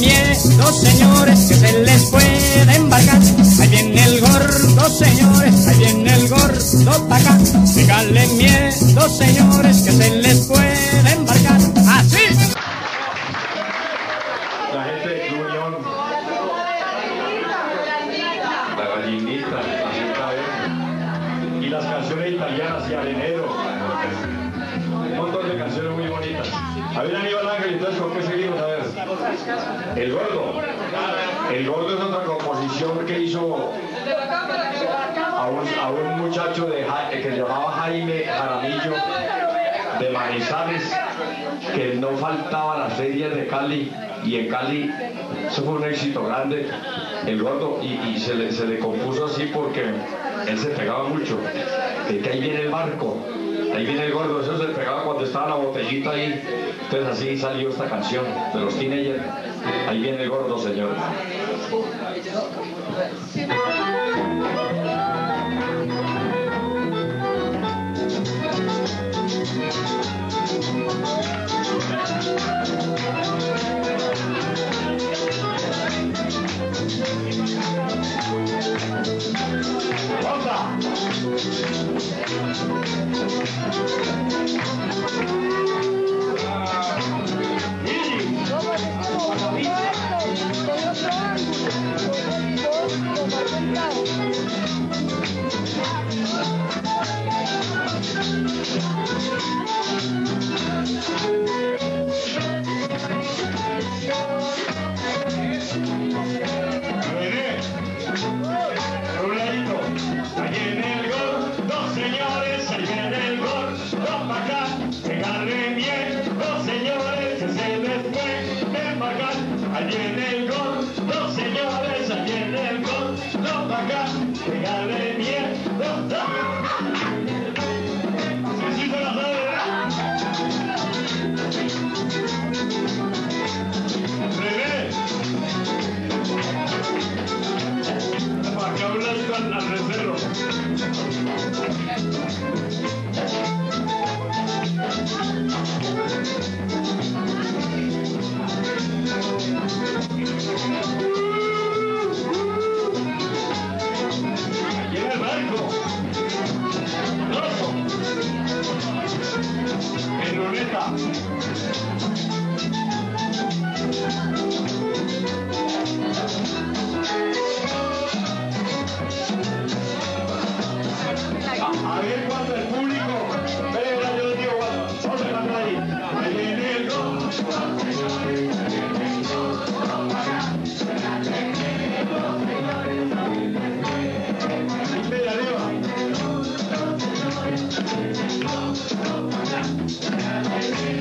Miedo, señores, que se les puede embarcar. Ahí viene el gordo, señores, ahí viene el gordo para acá. Díganle miedo, señores, que se les puede embarcar. ¡Así! La gente de Unión, la gallinita, la gente y las canciones italianas y arenero. Canciones muy bonitas. A ver, Aníbal Ángel, entonces, ¿con qué seguimos? A ver. El gordo. El gordo es otra composición que hizo a un, a un muchacho de, Ja- que se llamaba Jaime Jaramillo de Manizales, que no faltaba las ferias de Cali y en Cali eso fue un éxito grande, el gordo, y, y se, le, se le compuso así porque él se pegaba mucho, de que ahí viene el barco, ahí viene el gordo, eso se estaba la botellita ahí, entonces así salió esta canción de los teenagers, ahí viene el gordo señor. Ahí viene el gol, dos señores, ahí viene el gol, acá, pegarle bien, dos, dos. Sí, se la sabe, ¿verdad? René. Para que hablas con recero. Thank you.